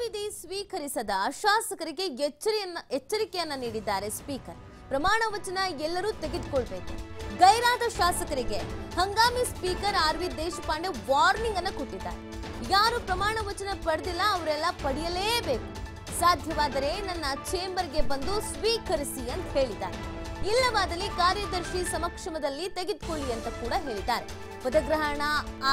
ವಿಧಿ ಸ್ವೀಕರಿಸದ ಶಾಸಕರಿಗೆ ಎಚ್ಚರಿಯನ್ನ ಎಚ್ಚರಿಕೆಯನ್ನ ನೀಡಿದ್ದಾರೆ ಸ್ಪೀಕರ್. ಪ್ರಮಾಣ ವಚನ ಎಲ್ಲರೂ ತೆಗೆದುಕೊಳ್ಬೇಕು. ಗೈರಾದ ಶಾಸಕರಿಗೆ ಹಂಗಾಮಿ speaker R V Deshpande warning ಅನ್ನ ಕೊಟ್ಟಿದ್ದಾರೆ. ಯಾರು ಪ್ರಮಾಣ ವಚನ ಪಡೆದಿಲ್ಲ ಅವರೆಲ್ಲ ಪಡೆಯಲೇಬೇಕು. ಸಾಧ್ಯವಾದರೆ ನನ್ನ ಚೇಂಬರ್ಗೆ ಬಂದು ಸ್ವೀಕರಿಸಿ ಅಂತ ಹೇಳಿದ್ದಾರೆ. ಇಲ್ಲವಾದಲ್ಲಿ ಕಾರ್ಯದರ್ಶಿ ಸಮಕ್ಷಮದಲ್ಲಿ ತೆಗೆದುಕೊಳ್ಳಿ ಅಂತ ಕೂಡ ಹೇಳಿದ್ದಾರೆ. ಪದಗ್ರಹಣ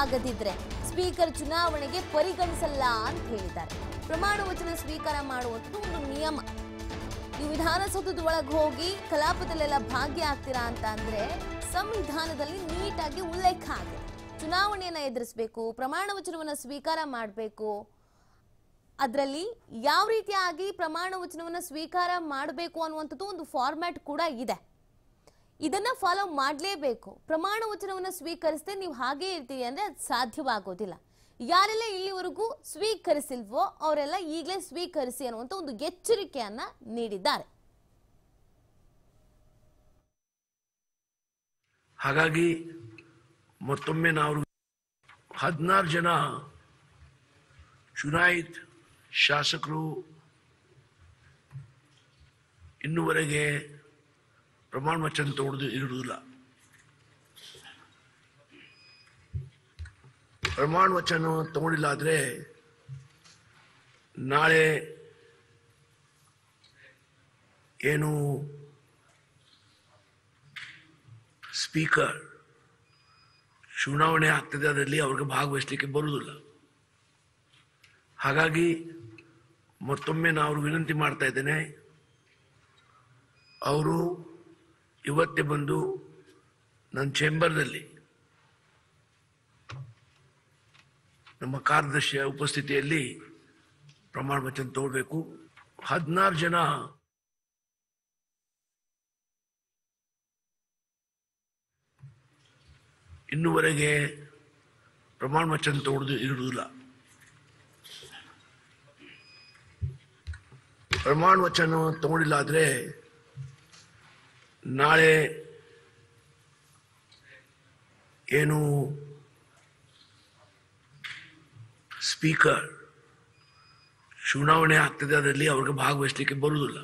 ಆಗದಿದ್ರೆ ಸ್ಪೀಕರ್ ಚುನಾವಣೆಗೆ ಪರಿಗಣಿಸಲ್ಲ ಅಂತ ಹೇಳಿದ್ದಾರೆ. ಪ್ರಮಾಣ ವಚನ ಸ್ವೀಕಾರ ಮಾಡುವಂಥದ್ದು ಒಂದು ನಿಯಮ. ನೀವು ವಿಧಾನಸೌಧದ ಒಳಗೆ ಹೋಗಿ ಕಲಾಪದಲ್ಲೆಲ್ಲ ಭಾಗ್ಯ ಆಗ್ತೀರಾ ಅಂತ ಅಂದ್ರೆ ಸಂವಿಧಾನದಲ್ಲಿ ನೀಟಾಗಿ ಉಲ್ಲೇಖ ಆಗಿದೆ. ಚುನಾವಣೆಯನ್ನ ಎದುರಿಸಬೇಕು, ಪ್ರಮಾಣ ವಚನವನ್ನ ಸ್ವೀಕಾರ ಮಾಡಬೇಕು. ಅದರಲ್ಲಿ ಯಾವ ರೀತಿಯಾಗಿ ಪ್ರಮಾಣ ವಚನವನ್ನ ಸ್ವೀಕಾರ ಮಾಡಬೇಕು ಅನ್ನುವಂಥದ್ದು ಒಂದು ಫಾರ್ಮ್ಯಾಟ್ ಕೂಡ ಇದೆ. ಇದನ್ನ ಫಾಲೋ ಮಾಡಲೇಬೇಕು. ಪ್ರಮಾಣ ವಚನವನ್ನು ಸ್ವೀಕರಿಸದೆ ನೀವು ಹಾಗೆ ಇರ್ತೀರಿ ಅಂದ್ರೆ ಅದು ಸಾಧ್ಯವಾಗೋದಿಲ್ಲ. ಯಾರೆಲ್ಲ ಇಲ್ಲಿವರೆಗೂ ಸ್ವೀಕರಿಸಿಲ್ವೋ ಅವರೆಲ್ಲ ಈಗಲೇ ಸ್ವೀಕರಿಸಿ ಅನ್ನುವಂತ ಒಂದು ಎಚ್ಚರಿಕೆಯನ್ನ ನೀಡಿದ್ದಾರೆ. ಹಾಗಾಗಿ ಮತ್ತೊಮ್ಮೆ ನಾವು ಹದಿನಾರು ಜನ ಚುನಾಯಿತ ಶಾಸಕರು ಇನ್ನುವರೆಗೆ ಪ್ರಮಾಣ ವಚನ ತೊಡೆದು ಇರುವುದಿಲ್ಲ. ಪ್ರಮಾಣ ವಚನ ತಗೊಂಡಿಲ್ಲ ಆದರೆ ನಾಳೆ ಏನು ಸ್ಪೀಕರ್ ಚುನಾವಣೆ ಆಗ್ತದೆ ಅದರಲ್ಲಿ ಅವ್ರಿಗೆ ಭಾಗವಹಿಸಲಿಕ್ಕೆ ಬರುವುದಿಲ್ಲ. ಹಾಗಾಗಿ ಮತ್ತೊಮ್ಮೆ ನಾನು ವಿನಂತಿ ಮಾಡ್ತಾ ಇದ್ದೇನೆ. ಅವರು ಇವತ್ತೇ ಬಂದು ನನ್ನ ಚೇಂಬರ್ನಲ್ಲಿ ನಮ್ಮ ಕಾರ್ಯದರ್ಶಿಯ ಉಪಸ್ಥಿತಿಯಲ್ಲಿ ಪ್ರಮಾಣ ವಚನ ತಗೊಳ್ಬೇಕು ಹದಿನಾರು ಜನ ಇನ್ನುವರೆಗೆ ಪ್ರಮಾಣ ವಚನ ತಗೊಳ್ಳೋದು ಇರುವುದಿಲ್ಲ. ಪ್ರಮಾಣ ವಚನ ತಗೊಂಡಿಲ್ಲ ಆದರೆ ನಾಳೆ ಏನು ಸ್ಪೀಕರ್ ಚುನಾವಣೆ ಆಗ್ತದೆ ಅದರಲ್ಲಿ ಅವ್ರಿಗೆ ಭಾಗವಹಿಸಲಿಕ್ಕೆ ಬರುವುದಿಲ್ಲ